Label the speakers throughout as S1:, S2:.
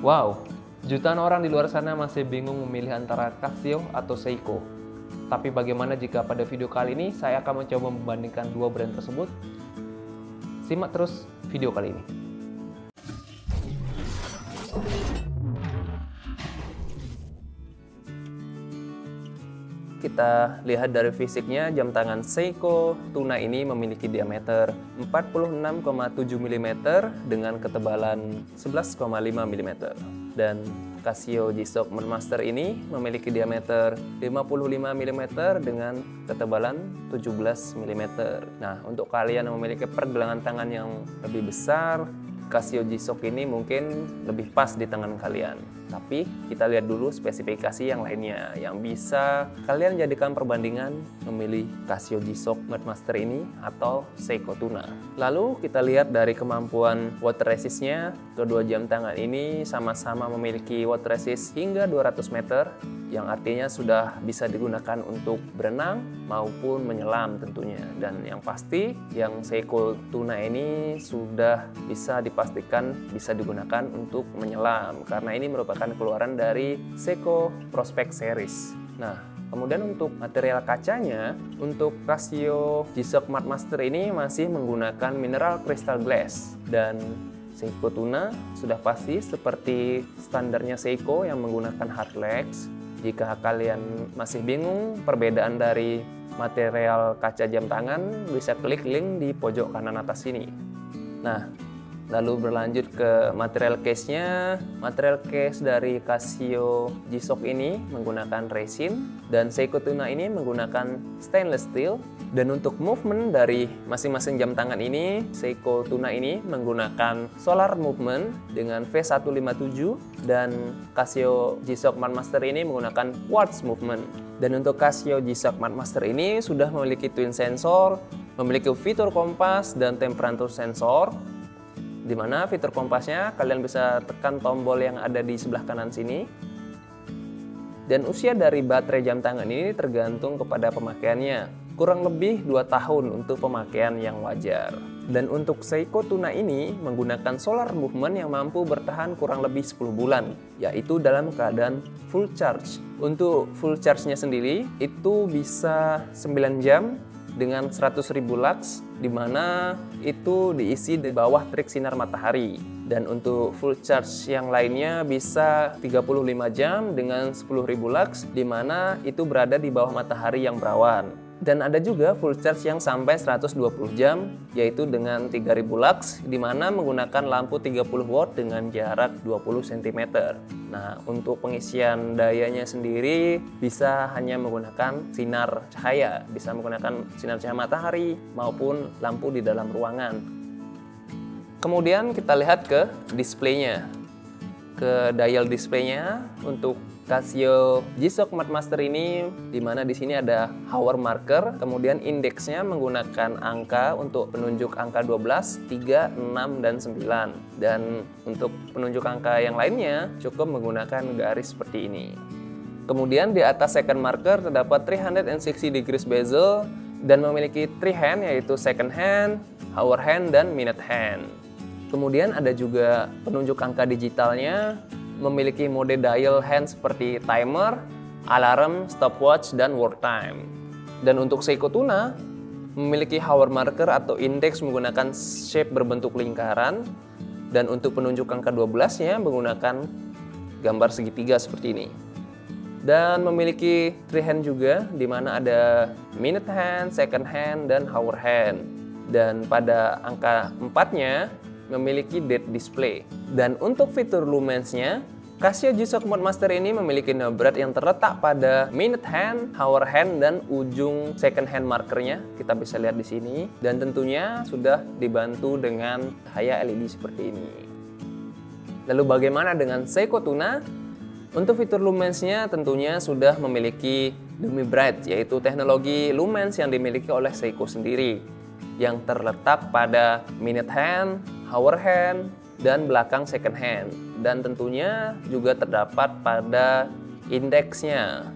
S1: Wow, jutaan orang di luar sana masih bingung memilih antara Casio atau Seiko. Tapi bagaimana jika pada video kali ini saya akan mencoba membandingkan dua brand tersebut? Simak terus video kali ini. Kita lihat dari fisiknya, jam tangan Seiko Tuna ini memiliki diameter 46,7 mm dengan ketebalan 11,5 mm. Dan Casio G-Shock Master ini memiliki diameter 55 mm dengan ketebalan 17 mm. Nah, untuk kalian yang memiliki pergelangan tangan yang lebih besar, Casio G-Shock ini mungkin lebih pas di tangan kalian. Tapi kita lihat dulu spesifikasi yang lainnya yang bisa kalian jadikan perbandingan memilih Casio G-Shock Master ini atau Seiko Tuna. Lalu kita lihat dari kemampuan water resistnya, kedua jam tangan ini sama-sama memiliki water resist hingga 200 meter yang artinya sudah bisa digunakan untuk berenang maupun menyelam tentunya. Dan yang pasti yang Seiko Tuna ini sudah bisa dipastikan bisa digunakan untuk menyelam karena ini merupakan keluaran dari Seiko Prospect Series. Nah, Kemudian untuk material kacanya, untuk Casio G-Shock Master ini masih menggunakan mineral crystal glass dan Seiko Tuna sudah pasti seperti standarnya Seiko yang menggunakan hard legs jika kalian masih bingung perbedaan dari material kaca jam tangan, bisa klik link di pojok kanan atas sini. Nah, lalu berlanjut ke material case-nya. Material case dari Casio G-Shock ini menggunakan resin dan Seiko Tuna ini menggunakan stainless steel dan untuk movement dari masing-masing jam tangan ini, Seiko Tuna ini menggunakan solar movement dengan V157 dan Casio G-Shock Master ini menggunakan quartz movement. Dan untuk Casio G-Shock Master ini sudah memiliki twin sensor, memiliki fitur kompas dan temperatur sensor. Di mana fitur kompasnya kalian bisa tekan tombol yang ada di sebelah kanan sini. Dan usia dari baterai jam tangan ini tergantung kepada pemakaiannya kurang lebih 2 tahun untuk pemakaian yang wajar. Dan untuk Seiko Tuna ini menggunakan solar movement yang mampu bertahan kurang lebih 10 bulan, yaitu dalam keadaan full charge. Untuk full charge-nya sendiri itu bisa 9 jam dengan 100.000 lux di mana itu diisi di bawah trik sinar matahari. Dan untuk full charge yang lainnya bisa 35 jam dengan 10.000 lux di mana itu berada di bawah matahari yang berawan dan ada juga full charge yang sampai 120 jam yaitu dengan 3000 lux di mana menggunakan lampu 30 watt dengan jarak 20 cm. Nah, untuk pengisian dayanya sendiri bisa hanya menggunakan sinar cahaya, bisa menggunakan sinar cahaya matahari maupun lampu di dalam ruangan. Kemudian kita lihat ke displaynya. Ke dial displaynya untuk Casio G-Shock Master ini di mana di sini ada hour marker, kemudian indeksnya menggunakan angka untuk penunjuk angka 12, 3, 6 dan 9. Dan untuk penunjuk angka yang lainnya cukup menggunakan garis seperti ini. Kemudian di atas second marker terdapat 360 degrees bezel dan memiliki three hand yaitu second hand, hour hand dan minute hand. Kemudian ada juga penunjuk angka digitalnya memiliki mode dial hand seperti timer, alarm, stopwatch, dan work time. Dan untuk Seiko Tuna, memiliki hour marker atau indeks menggunakan shape berbentuk lingkaran, dan untuk penunjuk angka 12-nya menggunakan gambar segitiga seperti ini. Dan memiliki three hand juga, di mana ada minute hand, second hand, dan hour hand. Dan pada angka 4-nya memiliki date display. Dan untuk fitur lumensnya, Casio G-Shock Master ini memiliki nabrat yang terletak pada minute hand, hour hand, dan ujung second hand markernya. Kita bisa lihat di sini. Dan tentunya sudah dibantu dengan cahaya LED seperti ini. Lalu bagaimana dengan Seiko Tuna? Untuk fitur lumensnya tentunya sudah memiliki Demi Bright, yaitu teknologi lumens yang dimiliki oleh Seiko sendiri yang terletak pada minute hand, hour hand, dan belakang second hand. Dan tentunya juga terdapat pada indeksnya.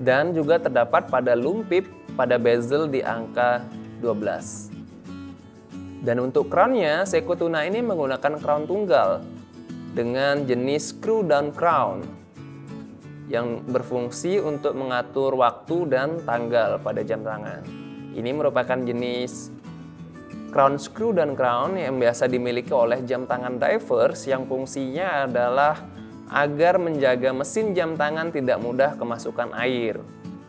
S1: Dan juga terdapat pada lumpip pada bezel di angka 12. Dan untuk crownnya, Seiko Tuna ini menggunakan crown tunggal. dengan jenis screw down crown yang berfungsi untuk mengatur waktu dan tanggal pada jam tangan. Ini merupakan jenis crown screw dan crown yang biasa dimiliki oleh jam tangan divers yang fungsinya adalah agar menjaga mesin jam tangan tidak mudah kemasukan air.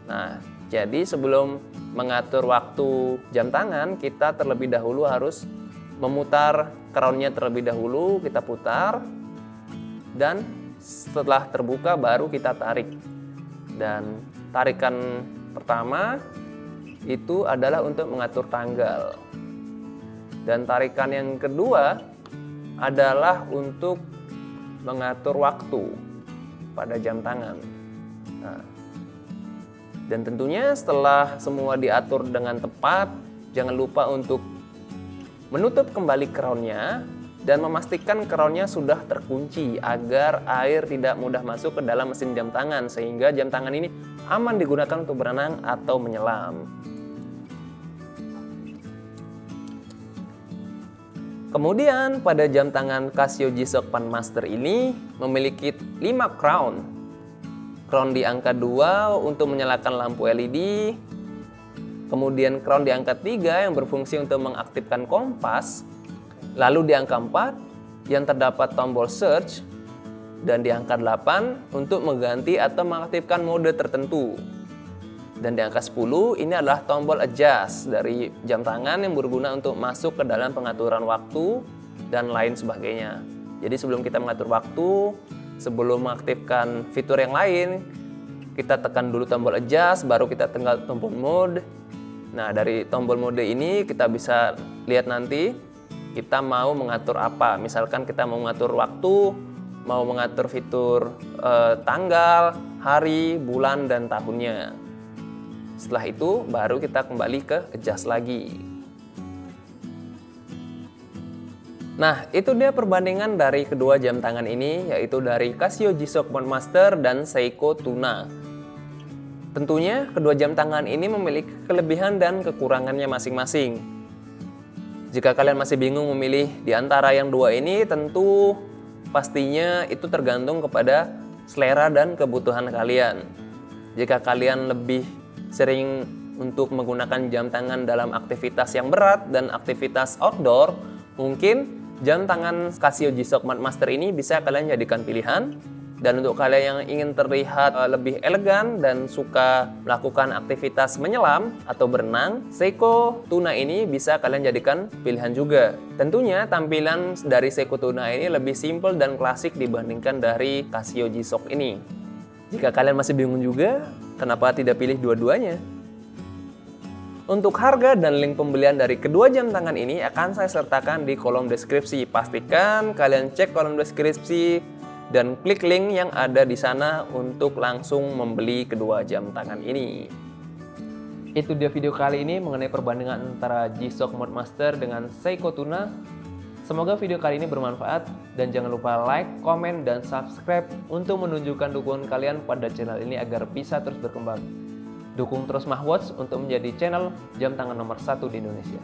S1: Nah, jadi sebelum mengatur waktu jam tangan, kita terlebih dahulu harus memutar crownnya terlebih dahulu, kita putar dan setelah terbuka baru kita tarik. Dan tarikan pertama itu adalah untuk mengatur tanggal. Dan tarikan yang kedua adalah untuk mengatur waktu pada jam tangan. Nah, dan tentunya setelah semua diatur dengan tepat, jangan lupa untuk menutup kembali crownnya dan memastikan crownnya sudah terkunci agar air tidak mudah masuk ke dalam mesin jam tangan sehingga jam tangan ini aman digunakan untuk berenang atau menyelam. Kemudian pada jam tangan Casio G-Shock Pan Master ini memiliki 5 crown. Crown di angka 2 untuk menyalakan lampu LED, kemudian crown di angka 3 yang berfungsi untuk mengaktifkan kompas, Lalu di angka 4 yang terdapat tombol search dan di angka 8 untuk mengganti atau mengaktifkan mode tertentu. Dan di angka 10 ini adalah tombol adjust dari jam tangan yang berguna untuk masuk ke dalam pengaturan waktu dan lain sebagainya. Jadi sebelum kita mengatur waktu, sebelum mengaktifkan fitur yang lain, kita tekan dulu tombol adjust, baru kita tinggal tombol mode. Nah, dari tombol mode ini kita bisa lihat nanti kita mau mengatur apa. Misalkan kita mau mengatur waktu, mau mengatur fitur eh, tanggal, hari, bulan, dan tahunnya. Setelah itu baru kita kembali ke adjust lagi. Nah, itu dia perbandingan dari kedua jam tangan ini, yaitu dari Casio G-Shock Master dan Seiko Tuna. Tentunya, kedua jam tangan ini memiliki kelebihan dan kekurangannya masing-masing. Jika kalian masih bingung memilih di antara yang dua ini, tentu pastinya itu tergantung kepada selera dan kebutuhan kalian. Jika kalian lebih sering untuk menggunakan jam tangan dalam aktivitas yang berat dan aktivitas outdoor, mungkin jam tangan Casio G-Shock Master ini bisa kalian jadikan pilihan dan untuk kalian yang ingin terlihat uh, lebih elegan dan suka melakukan aktivitas menyelam atau berenang, Seiko Tuna ini bisa kalian jadikan pilihan juga. Tentunya tampilan dari Seiko Tuna ini lebih simple dan klasik dibandingkan dari Casio G-Shock ini. Jika kalian masih bingung juga, kenapa tidak pilih dua-duanya? Untuk harga dan link pembelian dari kedua jam tangan ini akan saya sertakan di kolom deskripsi. Pastikan kalian cek kolom deskripsi dan klik link yang ada di sana untuk langsung membeli kedua jam tangan ini. Itu dia video kali ini mengenai perbandingan antara G-Shock Mode Master dengan Seiko Tuna. Semoga video kali ini bermanfaat dan jangan lupa like, komen, dan subscribe untuk menunjukkan dukungan kalian pada channel ini agar bisa terus berkembang. Dukung terus Mahwatch untuk menjadi channel jam tangan nomor satu di Indonesia.